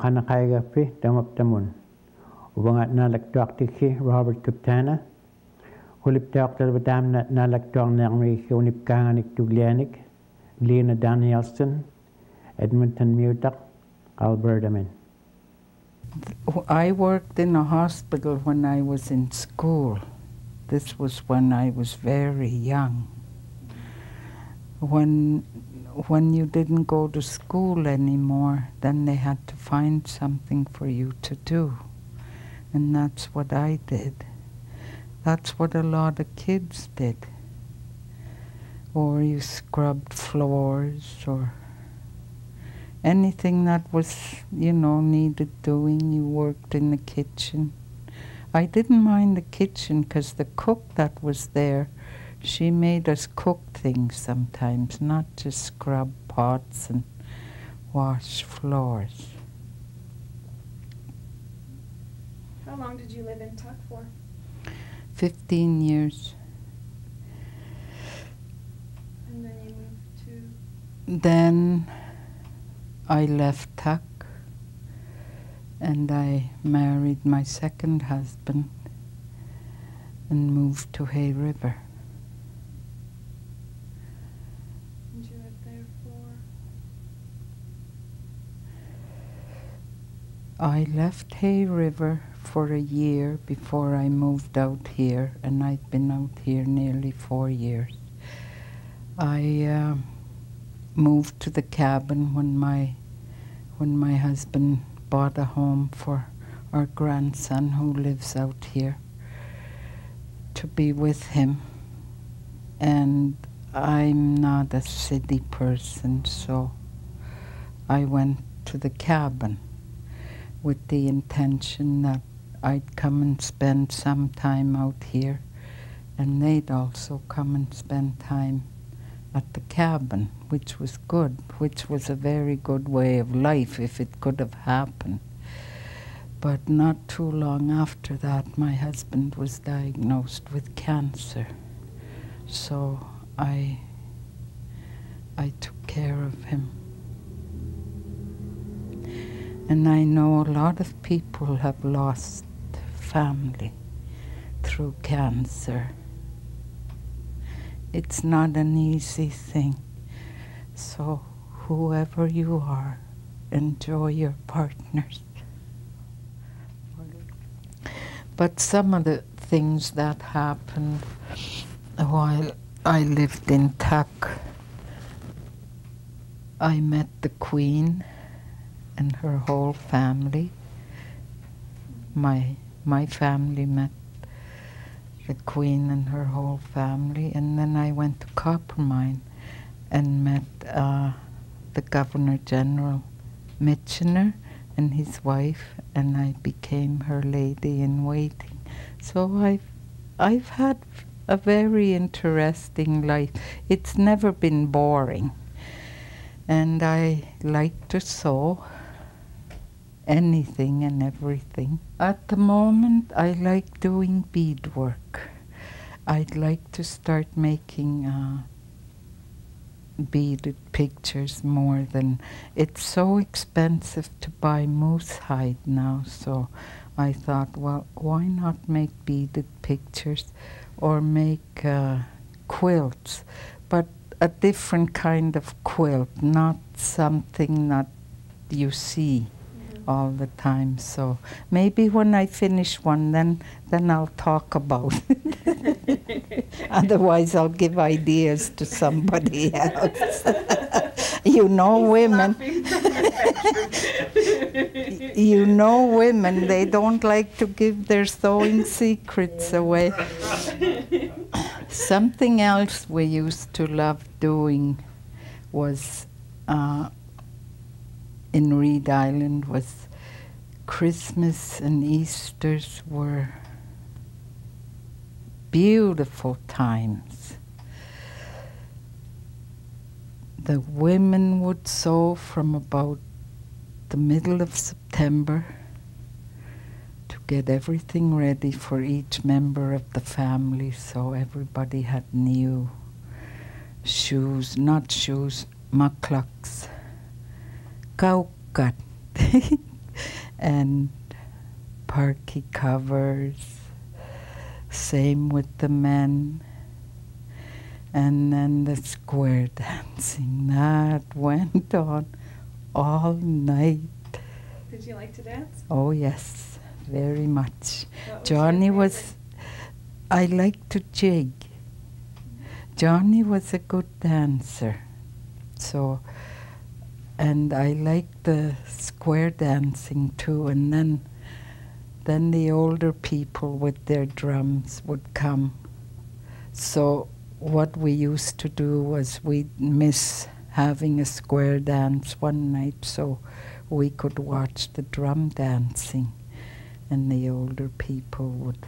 Kakanakaiga fi damap damun. Ubanga nalak tiki Robert Kuptana. Hulip unip kanganik Danielson. Edmonton Mutak. Alberta Min. I worked in a hospital when I was in school. This was when I was very young. When when you didn't go to school anymore, then they had to find something for you to do. And that's what I did. That's what a lot of kids did. Or you scrubbed floors or anything that was, you know, needed doing. You worked in the kitchen. I didn't mind the kitchen because the cook that was there, she made us cook things sometimes, not just scrub pots and wash floors. How long did you live in Tuk for? 15 years. And then you moved to. Then I left Tuk and I married my second husband and moved to Hay River. And you lived there for. I left Hay River for a year before I moved out here, and I've been out here nearly four years. I uh, moved to the cabin when my when my husband bought a home for our grandson who lives out here to be with him. And I'm not a city person, so I went to the cabin with the intention that I'd come and spend some time out here, and they'd also come and spend time at the cabin, which was good, which was a very good way of life if it could have happened. But not too long after that, my husband was diagnosed with cancer. So I, I took care of him. And I know a lot of people have lost family through cancer. It's not an easy thing. So, whoever you are, enjoy your partners. But some of the things that happened while I lived in Tuk, I met the Queen and her whole family. My my family met the Queen and her whole family, and then I went to Coppermine and met uh, the Governor General Michener and his wife, and I became her lady in waiting. So I've I've had a very interesting life. It's never been boring, and I like to sew anything and everything. At the moment, I like doing beadwork. I'd like to start making uh, beaded pictures more than it's so expensive to buy moose hide now so i thought well why not make beaded pictures or make uh, quilts but a different kind of quilt not something that you see all the time. So maybe when I finish one, then then I'll talk about it. Otherwise, I'll give ideas to somebody else. you know, women. you know, women. They don't like to give their sewing secrets away. Something else we used to love doing was. Uh, in Read Island was Christmas and Easter's were beautiful times. The women would sew from about the middle of September to get everything ready for each member of the family so everybody had new shoes, not shoes, mucklucks kaukat, and parky covers. Same with the men. And then the square dancing that went on all night. Did you like to dance? Oh yes, very much. What Johnny was. I liked to jig. Johnny was a good dancer, so, and I liked the square dancing too. And then, then the older people with their drums would come. So what we used to do was we'd miss having a square dance one night, so we could watch the drum dancing, and the older people would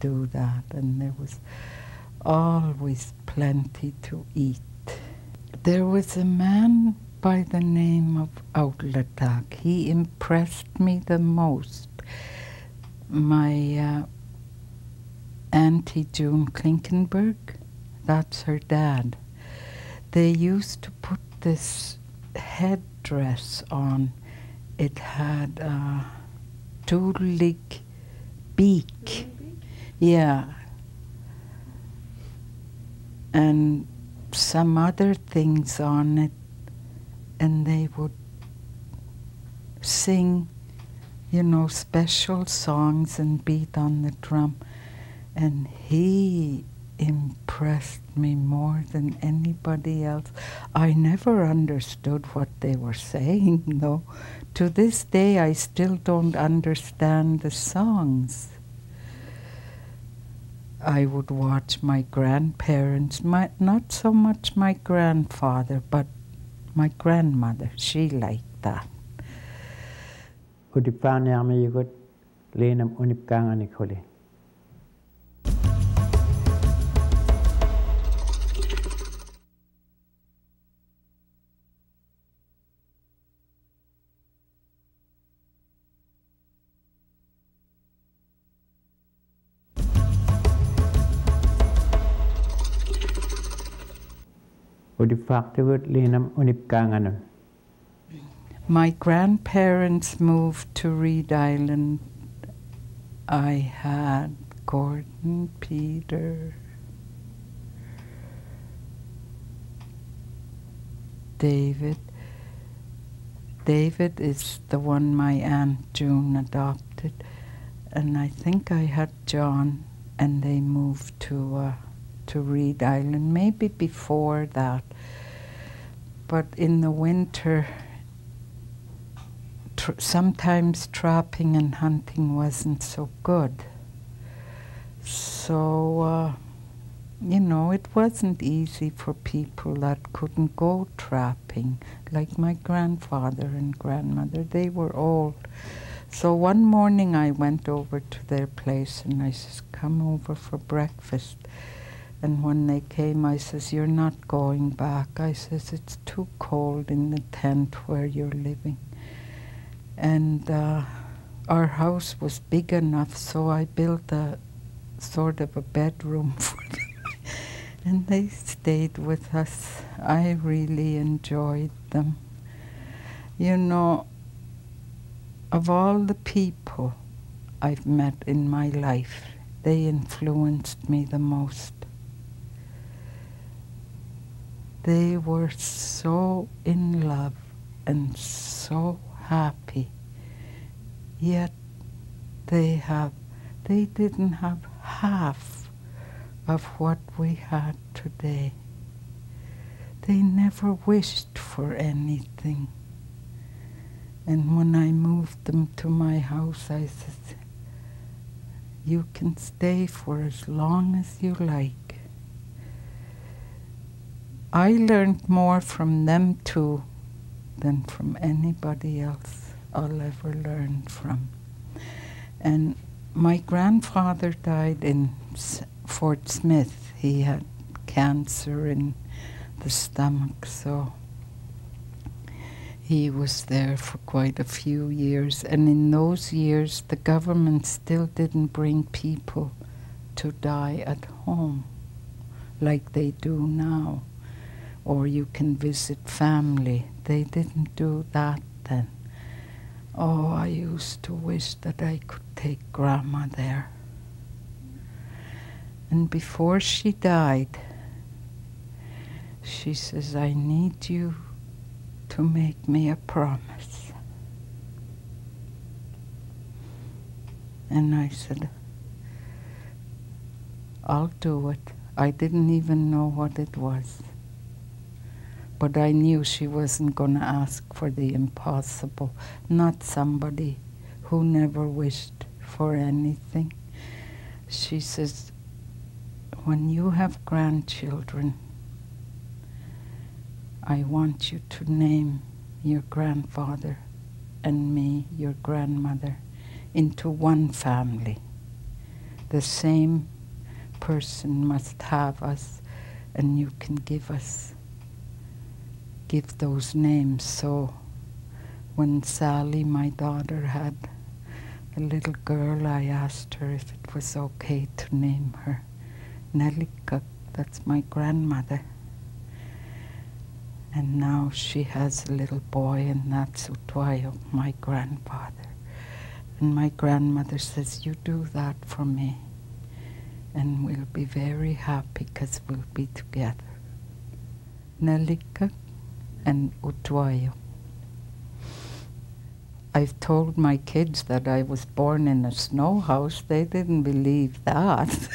do that, and there was always plenty to eat. There was a man by the name of Outlatak. He impressed me the most. My uh, Auntie June Klinkenberg, that's her dad. They used to put this headdress on. It had a two-leg beak. Ruby? Yeah. And some other things on it, and they would sing, you know, special songs and beat on the drum. And he impressed me more than anybody else. I never understood what they were saying, though. To this day, I still don't understand the songs. I would watch my grandparents, my, not so much my grandfather, but my grandmother. She liked that. Lenam unipkang My grandparents moved to Read Island. I had Gordon, Peter, David. David is the one my Aunt June adopted. And I think I had John, and they moved to, uh, to Read Island, maybe before that. But in the winter, tr- sometimes trapping and hunting wasn't so good. So, uh, you know, it wasn't easy for people that couldn't go trapping, like my grandfather and grandmother. They were old. So one morning I went over to their place and I says, come over for breakfast. And when they came, I says, you're not going back. I says, it's too cold in the tent where you're living. And uh, our house was big enough, so I built a sort of a bedroom for them. and they stayed with us. I really enjoyed them. You know, of all the people I've met in my life, they influenced me the most. They were so in love and so happy, yet they have they didn't have half of what we had today. They never wished for anything. And when I moved them to my house, I said, You can stay for as long as you like. I learned more from them too than from anybody else I'll ever learn from. And my grandfather died in S- Fort Smith. He had cancer in the stomach, so he was there for quite a few years. And in those years, the government still didn't bring people to die at home like they do now. Or you can visit family. They didn't do that then. Oh, I used to wish that I could take Grandma there. And before she died, she says, I need you to make me a promise. And I said, I'll do it. I didn't even know what it was. But I knew she wasn't going to ask for the impossible, not somebody who never wished for anything. She says, when you have grandchildren, I want you to name your grandfather and me, your grandmother, into one family. The same person must have us, and you can give us, give those names. So when Sally, my daughter, had a little girl, I asked her if it was okay to name her Nelika. That's my grandmother. And now she has a little boy, and that's Utwayo, my grandfather. And my grandmother says, You do that for me, and we'll be very happy because we'll be together. Nelika and Utwayo. I've told my kids that I was born in a snow house. They didn't believe that,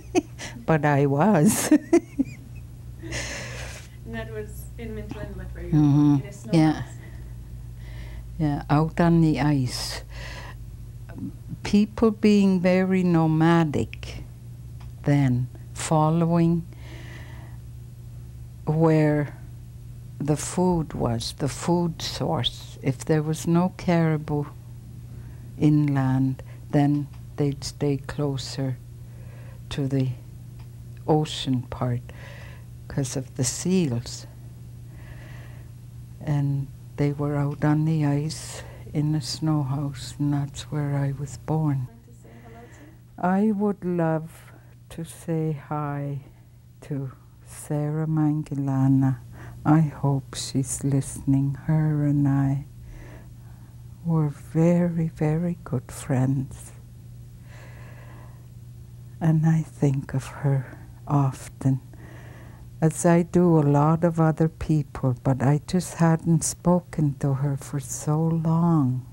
but I was. And that was in Minto Inlet where you Mhm, in a snow yeah. house. Yeah, out on the ice. People being very nomadic then, following where the food was, the food source. If there was no caribou inland, then they'd stay closer to the ocean part because of the seals. And they were out on the ice in a snow house, and that's where I was born. Like to say hello to? I would love to say hi to Sarah Mangilana. I hope she's listening. Her and I were very, very good friends. And I think of her often, as I do a lot of other people, but I just hadn't spoken to her for so long.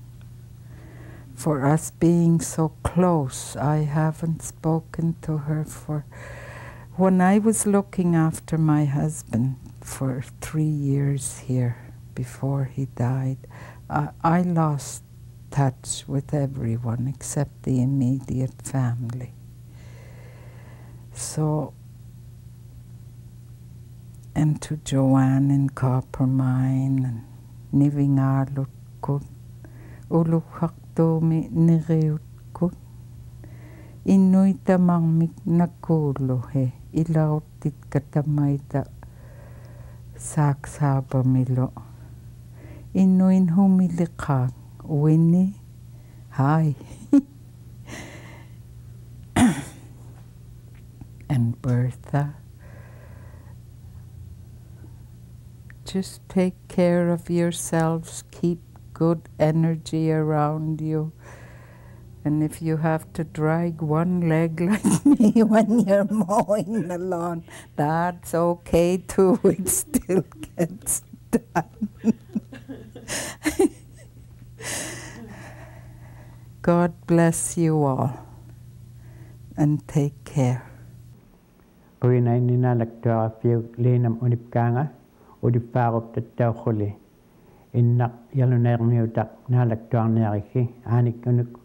For us being so close, I haven't spoken to her for. When I was looking after my husband for three years here before he died, I, I lost touch with everyone except the immediate family. So, and to Joanne in Coppermine and Nivingalutkut, Ulukhaktomi Niriutkut, Inuit tamangmik nakulo he, ilautit katamaita saksaba milo. Inuin humilikak, Winnie, hi. and Bertha. Just take care of yourselves, keep good energy around you. And if you have to drag one leg like me when you're mowing the lawn, that's okay too. It still gets done. God bless you all and take care. Pwina nina laktua fiu lenam unipkanga udipagop tattau khuli. Innak yalunair miutak na laktua neriki anik unuk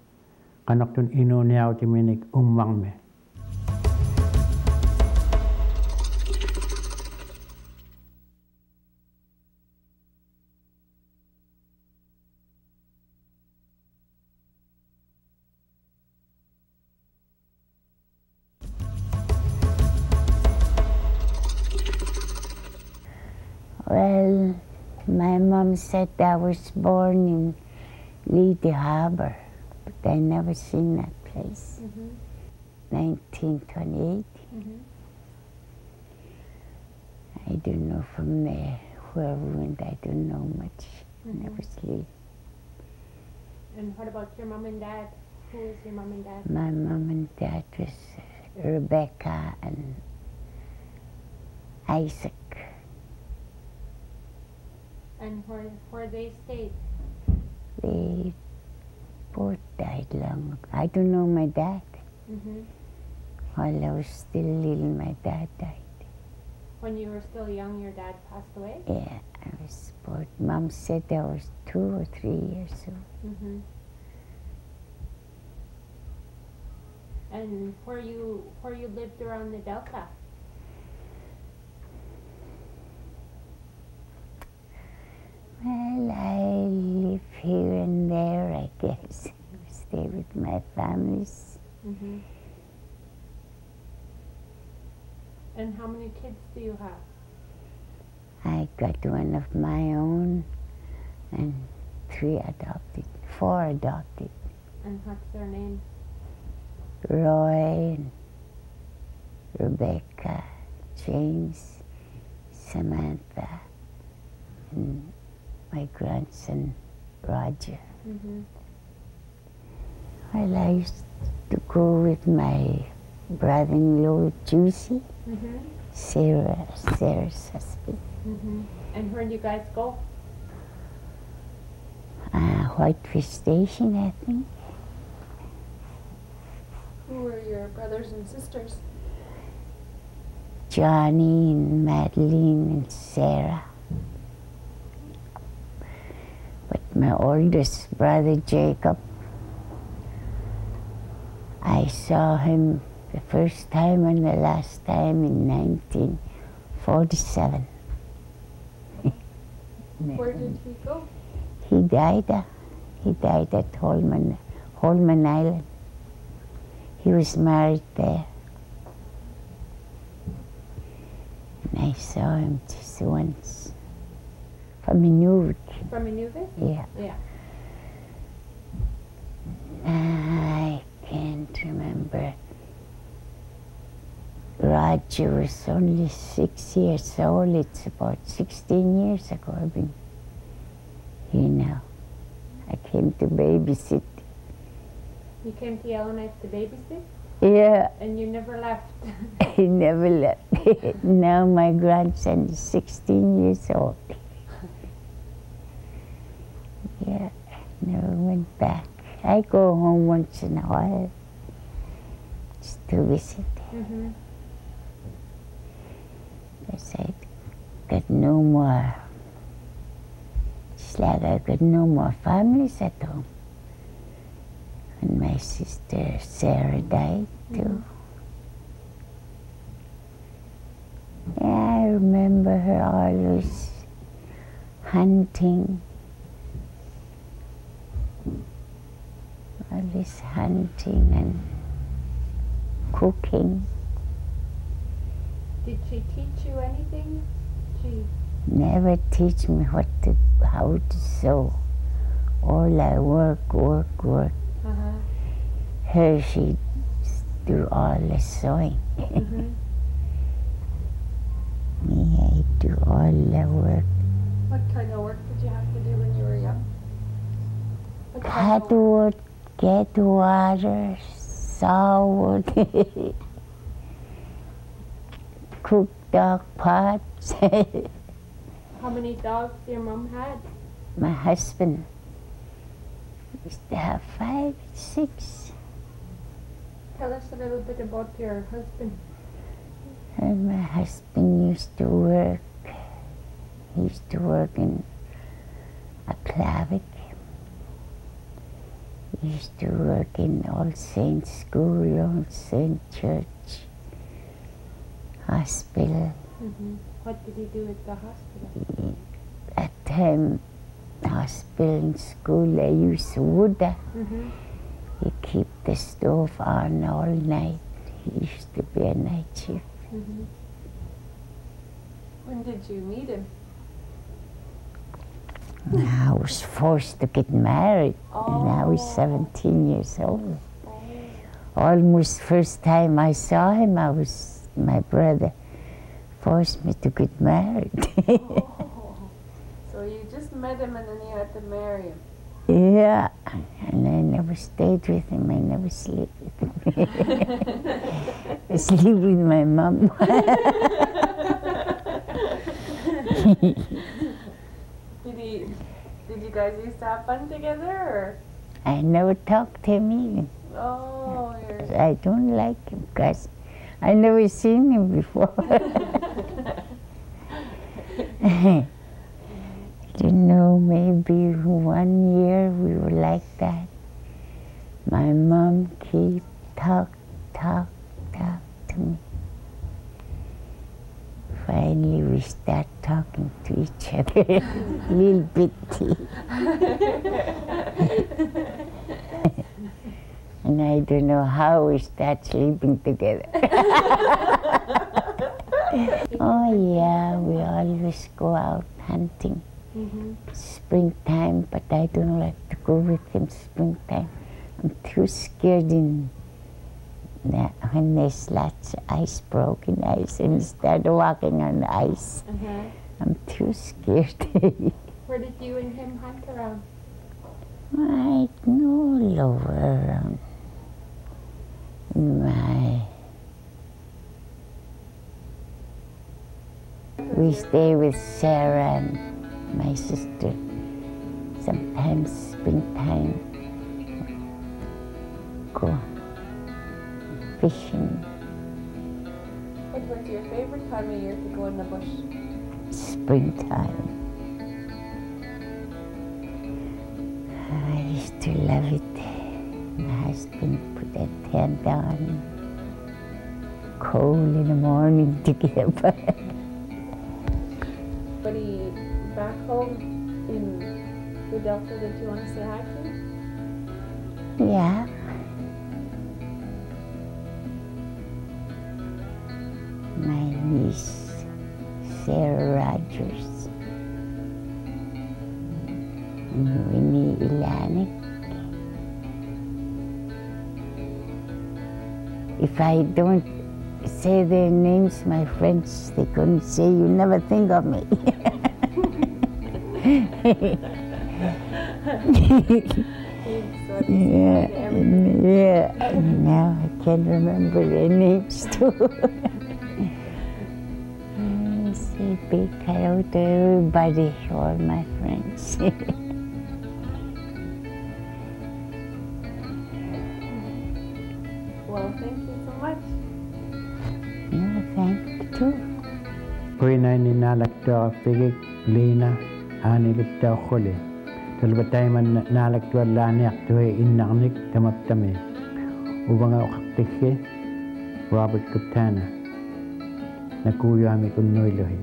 kanaktun inu niau timinik umwang me. Well, my mom said I was born in Lady Harbor, I never seen that place. Mhm. 1928. Mhm. I don't know from there where we went. I don't know much. Mhm. Never sleep. And what about your mom and dad? Who is your mom and dad? My mom and dad was Rebecca and Isaac. And where where they stayed? They both died long. I don't know my dad. hmm While I was still little, my dad died. When you were still young, your dad passed away. Yeah, I was born. Mom said I was two or three years old. hmm And where you where you lived around the Delta? Well, I live here and there, I guess. Stay with my families. hmm And how many kids do you have? I got one of my own and three adopted, four adopted. And what's their name? Roy, and Rebecca, James, Samantha, and my grandson Roger. hmm Well, I used to go with my brother-in-law Juicy, hmm Sarah, Sarah's husband. hmm And where do you guys go? Uh, Whitefish Station, I think. Who were your brothers and sisters? Johnny and Madeline and Sarah. But my oldest brother Jacob, I saw him the first time and the last time in 1947. Where did he go? He died. Uh, he died at Holman, Holman Island. He was married there. And I saw him just once. From Inuvik, From Inuvik? yeah. Yeah. I can't remember. Roger was only six years old. It's about 16 years ago I've been here now. I came to babysit. You came to Yellowknife to babysit, Yeah, and you never left. he never left. now my grandson is 16 years old. Yeah, never went back. I go home once in a while just to visit. hmm Because I got no more, just like I got no more families at home. And my sister Sarah died too. Yeah, I remember her always hunting. Always hunting and cooking. Did she teach you anything? She. never teach me what to how to sew. All I work, work, work. Uh-huh. Her she do all the sewing. hmm Me I do all the work. What kind of work did you have to do when you were young? What kind of work? Get water, wood, cook dog pots. How many dogs your mom had? My husband used to have five, six. Tell us a little bit about your husband. And my husband used to work, he used to work in Aklavik. He used to work in All Saints School, All Saints Church, hospital. hmm What did he do at the hospital? At time, hospital and school, they use wood. hmm He keep the stove on all night. He used to be a night shift. hmm When did you meet him? I was forced to get married and I was Oh. 17 years old. Almost first time I saw him, I was, my brother forced me to get married. So you just met him and then you had to marry him. yeah, and I never stayed with him. I never sleep with him. I sleep with my mom. Did he? Did you guys used to have fun together, or? I never talked to him even. Oh, you're. I don't like him because I never seen him before. I don't know, maybe one year we were like that. My mom keep talk, talk, talk to me. Finally we start talking to each other, little bitty. and I don't know how we start sleeping together. oh yeah, we always go out hunting Mm-hmm. springtime, but I don't like to go with him springtime. I'm too scared in when there's lots of ice, broken ice, and start walking on the ice. Uh-huh. I'm too scared. Where did you and him hunt around? I know lower around my. We stay with Sarah and my sister. Sometimes springtime, go fishing, What was your favorite time of year to go in the bush? springtime. I used to love it. My husband put a tent on. Cold in the morning to get up. Buddy, back home in the Delta that you want to say hi to? yeah. Winnie Ilanik. If I don't say their names, my friends, they couldn't say, you never think of me. Yeah, hi to everybody. yeah. Now I can't remember their names too. I say big hello to everybody, all my friends. koina ni naalaktua pigik liina aaniluktua khuli talba taiman naalaktua laaniaqtuhe innarnik tamaptami uvanga oqartikki Robert Kuptana nakuuyuami kunnuiluhi